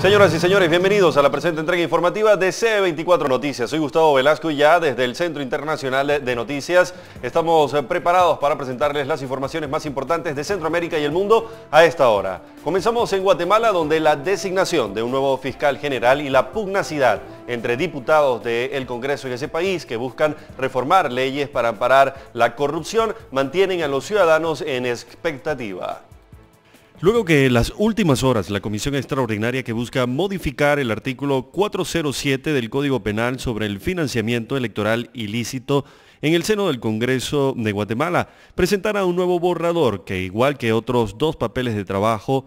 Señoras y señores, bienvenidos a la presente entrega informativa de C24 Noticias. Soy Gustavo Velasco y ya desde el Centro Internacional de Noticias estamos eh, preparados para presentarles las informaciones más importantes de Centroamérica y el mundo a esta hora. Comenzamos en Guatemala donde la designación de un nuevo fiscal general y la pugnacidad entre diputados del Congreso y ese país que buscan reformar leyes para amparar la corrupción mantienen a los ciudadanos en expectativa. Luego que en las últimas horas la Comisión Extraordinaria que busca modificar el artículo 407 del Código Penal sobre el financiamiento electoral ilícito en el seno del Congreso de Guatemala presentara un nuevo borrador que, igual que otros dos papeles de trabajo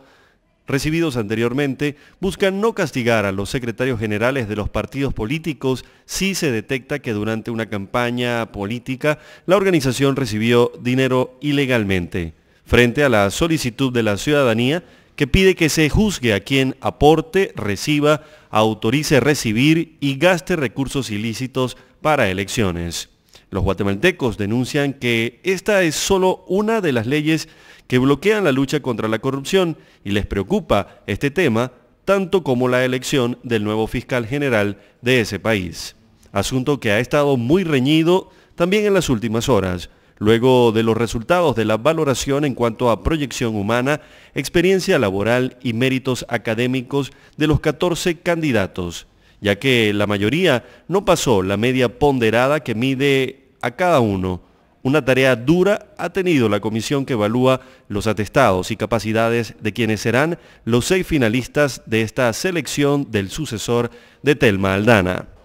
recibidos anteriormente, buscan no castigar a los secretarios generales de los partidos políticos. Si se detecta que durante una campaña política la organización recibió dinero ilegalmente frente a la solicitud de la ciudadanía que pide que se juzgue a quien aporte, reciba, autorice recibir y gaste recursos ilícitos para elecciones. Los guatemaltecos denuncian que esta es solo una de las leyes que bloquean la lucha contra la corrupción y les preocupa este tema tanto como la elección del nuevo fiscal general de ese país. Asunto que ha estado muy reñido también en las últimas horas luego de los resultados de la valoración en cuanto a proyección humana, experiencia laboral y méritos académicos de los 14 candidatos, ya que la mayoría no pasó la media ponderada que mide a cada uno. Una tarea dura ha tenido la comisión que evalúa los atestados y capacidades de quienes serán los seis finalistas de esta selección del sucesor de Telma Aldana.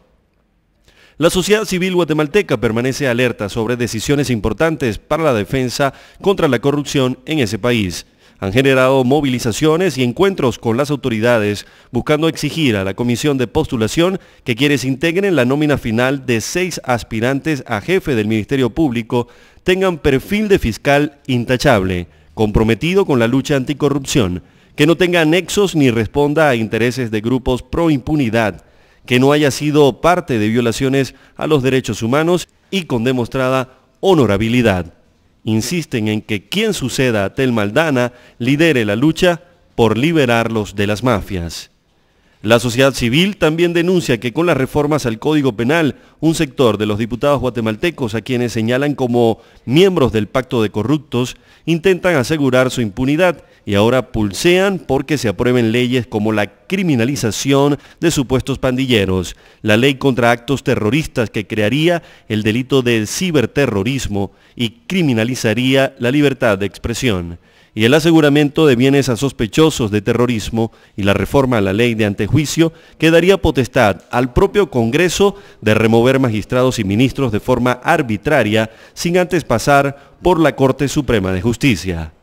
La sociedad civil guatemalteca permanece alerta sobre decisiones importantes para la defensa contra la corrupción en ese país. Han generado movilizaciones y encuentros con las autoridades buscando exigir a la comisión de postulación que quienes integren la nómina final de seis aspirantes a jefe del Ministerio Público tengan perfil de fiscal intachable, comprometido con la lucha anticorrupción, que no tenga nexos ni responda a intereses de grupos pro impunidad que no haya sido parte de violaciones a los derechos humanos y con demostrada honorabilidad. Insisten en que quien suceda a Tel Maldana lidere la lucha por liberarlos de las mafias. La sociedad civil también denuncia que con las reformas al Código Penal, un sector de los diputados guatemaltecos a quienes señalan como miembros del pacto de corruptos, intentan asegurar su impunidad y ahora pulsean porque se aprueben leyes como la criminalización de supuestos pandilleros, la ley contra actos terroristas que crearía el delito de ciberterrorismo y criminalizaría la libertad de expresión, y el aseguramiento de bienes a sospechosos de terrorismo y la reforma a la ley de antejuicio que daría potestad al propio Congreso de remover magistrados y ministros de forma arbitraria sin antes pasar por la Corte Suprema de Justicia.